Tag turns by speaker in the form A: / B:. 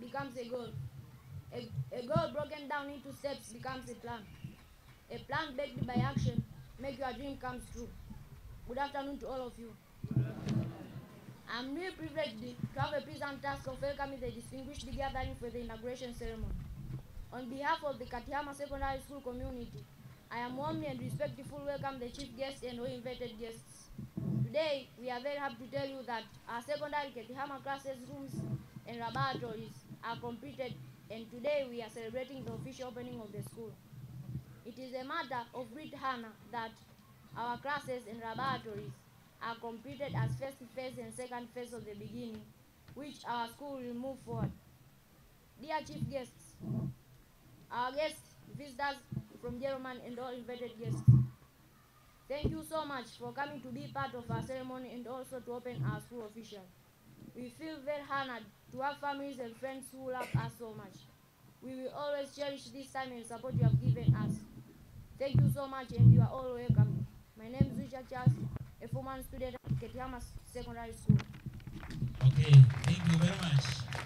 A: becomes a goal. A, a goal broken down into steps becomes a plan. A plan backed by action make your dream comes true. Good afternoon to all of you. I'm really privileged to have a pleasant task of welcoming the distinguished gathering for the inauguration ceremony. On behalf of the Katihama Secondary School community, I am warmly and respectfully welcome the chief guests and all invited guests. Today, we are very happy to tell you that our secondary Katihama classes, rooms, and laboratories are completed, and today we are celebrating the official opening of the school. It is a matter of great honor that our classes and laboratories are completed as first phase and second phase of the beginning, which our school will move forward. Dear chief guests, our guests, visitors from German, and all invited guests, thank you so much for coming to be part of our ceremony and also to open our school officially. We feel very honored to have families and friends who love us so much. We will always cherish this time and support you have given us. Thank you so much and you are all welcome. My name is Richard Charles, a former student at Ketiyama Secondary School.
B: Okay, thank you very much.